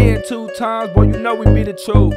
And two times, boy, you know we be the truth.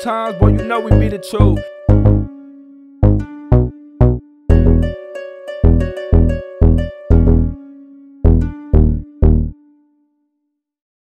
Times, boy, you know we be the truth.